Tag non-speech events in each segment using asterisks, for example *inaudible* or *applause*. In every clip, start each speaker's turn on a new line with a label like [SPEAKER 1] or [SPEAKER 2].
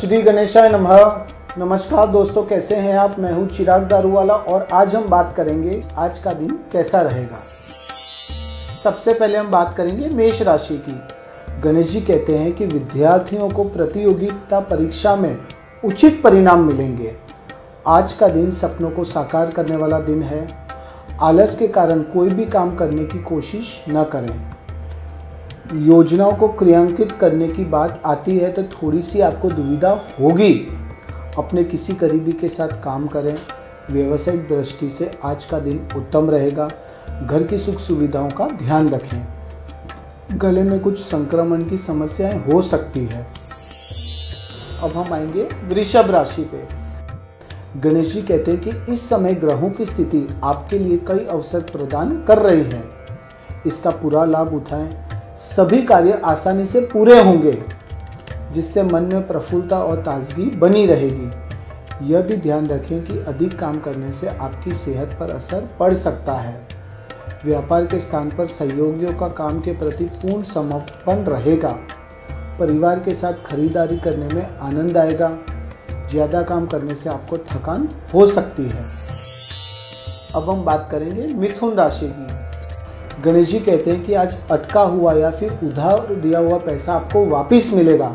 [SPEAKER 1] श्री गणेशाय नमः। नमस्कार दोस्तों, कैसे हैं आप? मैं हूँ चिराग दारूवाला और आज हम बात करेंगे, आज का दिन कैसा रहेगा। सबसे पहले हम बात करेंगे मेष राशि की। गणेश जी कहते हैं कि विद्यार्थियों को प्रतियोगिता परीक्षा में उचित परिणाम मिलेंगे। आज का दिन सपनों को साकार करने वाला दिन है। आलस के कारण कोई भी काम करने की कोशिश न करें। योजनाओं को क्रियांकित करने की बात आती है तो थोड़ी सी आपको दुविधा होगी। अपने किसी करीबी के साथ काम करें। व्यवसायिक दृष्टि से आज का दिन उत्तम रहेगा। घर की सुख सुविधाओं का ध्यान रखें। गले में कुछ संक्रमण की समस्याएँ हो सकती है। अब हम आएँगे वृषभ राशि पे। गणेश जी कहते हैं कि इस समय ग्रहों की स्थिति आपके लिए कई अवसर प्रदान कर रही है। इसका पूरा लाभ उठाएँ। सभी कार्य आसानी से पूरे होंगे, जिससे मन में प्रफुल्लता और ताजगी बनी रहेगी। यह भी ध्यान रखें कि अधिक काम करने से आपकी सेहत पर असर पड़ सकता है। व्यापार के स्थान पर सहयोगियों का काम के प्रति पूर्ण समर्पण रहेगा। परिवार के साथ खरीदारी करने में आनंद आएगा। ज़्यादा काम करने से आपको थकान हो सकती है। अब हम बात करेंगे मिथुन राशि की। गणेश जी कहते हैं कि आज अटका हुआ या फिर उधार दिया हुआ पैसा आपको वापस मिलेगा।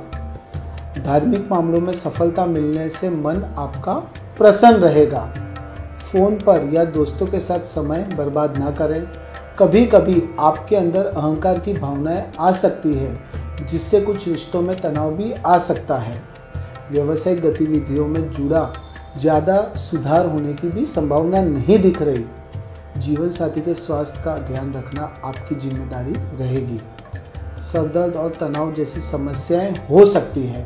[SPEAKER 1] धार्मिक मामलों में सफलता मिलने से मन आपका प्रसन्न रहेगा। फ़ोन पर या दोस्तों के साथ समय बर्बाद ना करें। कभी कभी आपके अंदर अहंकार की भावनाएँ आ सकती है, जिससे कुछ रिश्तों में तनाव भी आ सकता है। व्यवसायिक गतिविधियों में जुड़ा, ज़्यादा सुधार होने की भी संभावना नहीं दिख रही। जीवन साथी के स्वास्थ्य का ध्यान रखना आपकी ज़िम्मेदारी रहेगी। सरदर्द और तनाव जैसी समस्याएँ हो सकती हैं।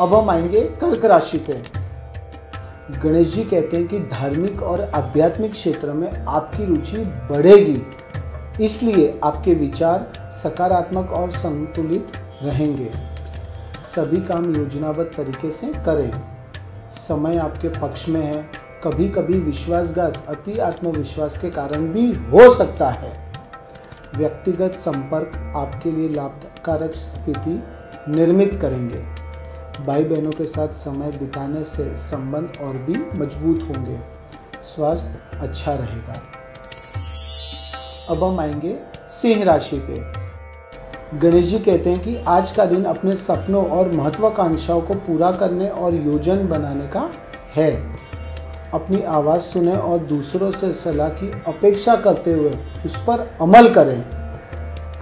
[SPEAKER 1] अब हम आएँगे कर्क राशि पे। गणेश जी कहते हैं कि धार्मिक और आध्यात्मिक क्षेत्र में आपकी रुचि बढ़ेगी, इसलिए आपके विचार सकारात्मक और संतुलित रहेंगे। सभी काम योजनाबद्ध तरीके से करें। समय आपके पक्ष में है। कभी कभी विश्वासघात, अति आत्मविश्वास के कारण भी हो सकता है। व्यक्तिगत संपर्क आपके लिए लाभकारक स्थिति निर्मित करेंगे। भाई बहनों के साथ समय बिताने से संबंध और भी मज़बूत होंगे। स्वास्थ्य अच्छा रहेगा। अब हम आएँगे सिंह राशि पे। गणेश जी कहते हैं कि आज का दिन अपने सपनों और महत्वाकांक्षाओं को पूरा करने और योजन बनाने का है। अपनी आवाज़ सुने और दूसरों से सलाह की अपेक्षा करते हुए उस पर अमल करें।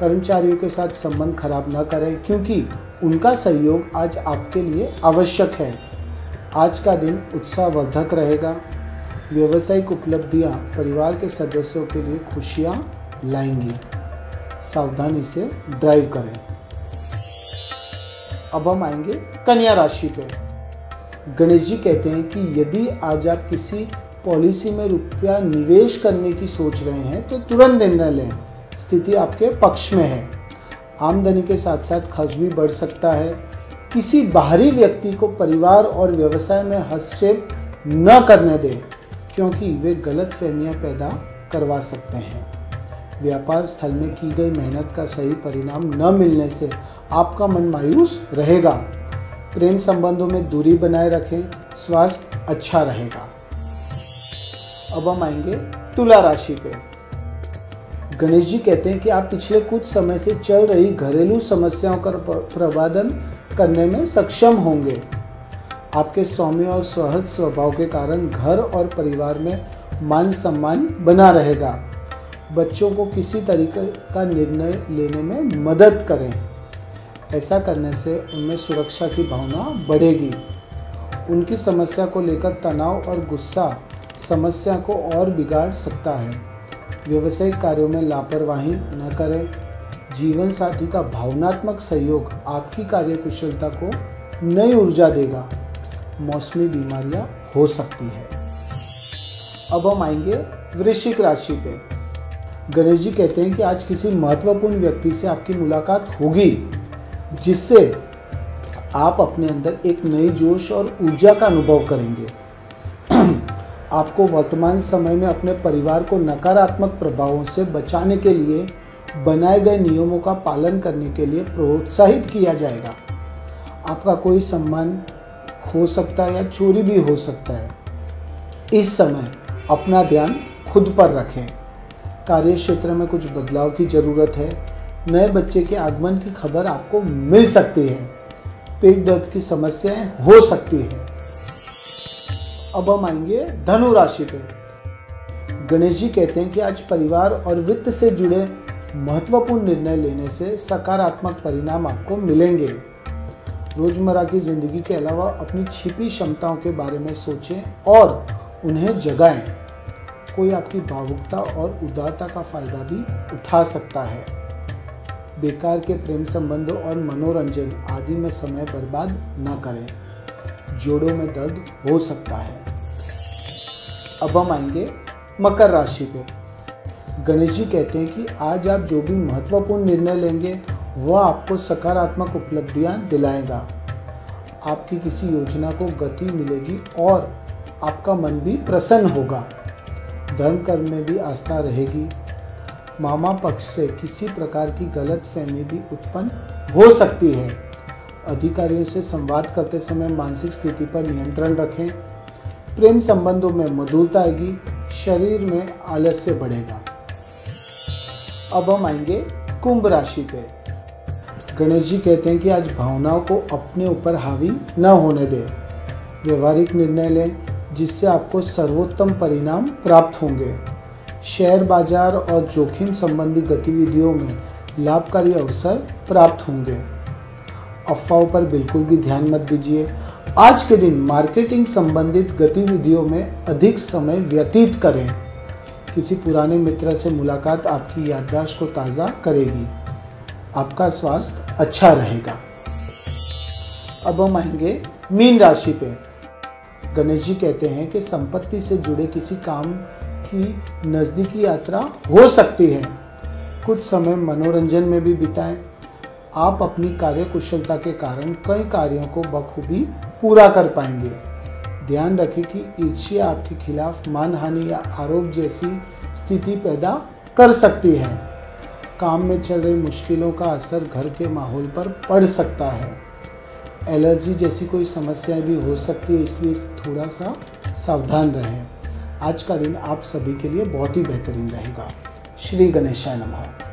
[SPEAKER 1] कर्मचारियों के साथ संबंध खराब न करें, क्योंकि उनका सहयोग आज आपके लिए आवश्यक है। आज का दिन उत्साहवर्धक रहेगा। व्यवसायिक उपलब्धियाँ परिवार के सदस्यों के लिए खुशियाँ लाएँगी। सावधानी से ड्राइव करें। अब हम आएँगे कन्या राशि पे। गणेश जी कहते हैं कि यदि आज आप किसी पॉलिसी में रुपया निवेश करने की सोच रहे हैं तो तुरंत निर्णय लें। स्थिति आपके पक्ष में है। आमदनी के साथ साथ खर्च भी बढ़ सकता है। किसी बाहरी व्यक्ति को परिवार और व्यवसाय में हस्तक्षेप न करने दें, क्योंकि वे गलत फहमियाँ पैदा करवा सकते हैं। व्यापार स्थल में की गई मेहनत का सही परिणाम न मिलने से आपका मन मायूस रहेगा। प्रेम संबंधों में दूरी बनाए रखें, स्वास्थ्य अच्छा रहेगा। अब हम आएँगे तुला राशि पे। गणेश जी कहते हैं कि आप पिछले कुछ समय से चल रही घरेलू समस्याओं का प्रबंधन करने में सक्षम होंगे। आपके सौम्य और सहज स्वभाव के कारण घर और परिवार में मान सम्मान बना रहेगा। बच्चों को किसी तरीके का निर्णय लेने में मदद करें। ऐसा करने से उनमें सुरक्षा की भावना बढ़ेगी। उनकी समस्या को लेकर तनाव और गुस्सा समस्या को और बिगाड़ सकता है। व्यवसायिक कार्यों में लापरवाही न करें। जीवन साथी का भावनात्मक सहयोग आपकी कार्यकुशलता को नई ऊर्जा देगा। मौसमी बीमारियाँ हो सकती है। अब हम आएँगे वृश्चिक राशि पे। गणेश जी कहते हैं कि आज किसी महत्वपूर्ण व्यक्ति से आपकी मुलाकात होगी। जिससे आप अपने अंदर एक नई जोश और ऊर्जा का अनुभव करेंगे। *clears throat* आपको वर्तमान समय में अपने परिवार को नकारात्मक प्रभावों से बचाने के लिए, बनाए गए नियमों का पालन करने के लिए प्रोत्साहित किया जाएगा। आपका कोई सम्मान खो सकता है या चोरी भी हो सकता है। इस समय अपना ध्यान खुद पर रखें। कार्य क्षेत्र में कुछ बदलाव की ज़रूरत है। नए बच्चे के आगमन की खबर आपको मिल सकती है। पेट दर्द की समस्याएँ हो सकती है। अब हम आएँगे धनु राशि पे। गणेश जी कहते हैं कि आज परिवार और वित्त से जुड़े महत्वपूर्ण निर्णय लेने से सकारात्मक परिणाम आपको मिलेंगे। रोज़मर्रा की ज़िंदगी के अलावा अपनी छिपी क्षमताओं के बारे में सोचें और उन्हें जगाएँ। कोई आपकी भावुकता और उदारता का फ़ायदा भी उठा सकता है। बेकार के प्रेम संबंधों और मनोरंजन आदि में समय बर्बाद न करें। जोड़ों में दर्द हो सकता है। अब हम आएँगे मकर राशि पे। गणेश जी कहते हैं कि आज आप जो भी महत्वपूर्ण निर्णय लेंगे, वह आपको सकारात्मक उपलब्धियाँ दिलाएगा। आपकी किसी योजना को गति मिलेगी और आपका मन भी प्रसन्न होगा। धर्म कर्म में भी आस्था रहेगी। मामा पक्ष से किसी प्रकार की गलत फहमी भी उत्पन्न हो सकती है। अधिकारियों से संवाद करते समय मानसिक स्थिति पर नियंत्रण रखें। प्रेम संबंधों में मधुरता आएगी, शरीर में आलस्य बढ़ेगा। अब हम आएँगे कुंभ राशि पे। गणेश जी कहते हैं कि आज भावनाओं को अपने ऊपर हावी न होने दें। व्यवहारिक निर्णय लें, जिससे आपको सर्वोत्तम परिणाम प्राप्त होंगे। शेयर बाज़ार और जोखिम संबंधी गतिविधियों में लाभकारी अवसर प्राप्त होंगे। अफवाहों पर बिल्कुल भी ध्यान मत दीजिए। आज के दिन मार्केटिंग संबंधित गतिविधियों में अधिक समय व्यतीत करें। किसी पुराने मित्र से मुलाकात आपकी याददाश्त को ताज़ा करेगी। आपका स्वास्थ्य अच्छा रहेगा। अब हम आएँगे मीन राशि पे। गणेश जी कहते हैं कि संपत्ति से जुड़े किसी काम की नज़दीकी यात्रा हो सकती है। कुछ समय मनोरंजन में भी बिताएँ। आप अपनी कार्य कुशलता के कारण कई कार्यों को बखूबी पूरा कर पाएँगे। ध्यान रखें कि ईर्ष्या आपके खिलाफ मानहानि या आरोप जैसी स्थिति पैदा कर सकती है। काम में चल रही मुश्किलों का असर घर के माहौल पर पड़ सकता है। एलर्जी जैसी कोई समस्याएँ भी हो सकती है, इसलिए थोड़ा सा सावधान रहें। आज का दिन आप सभी के लिए बहुत ही बेहतरीन रहेगा। श्री गणेशाय नमः।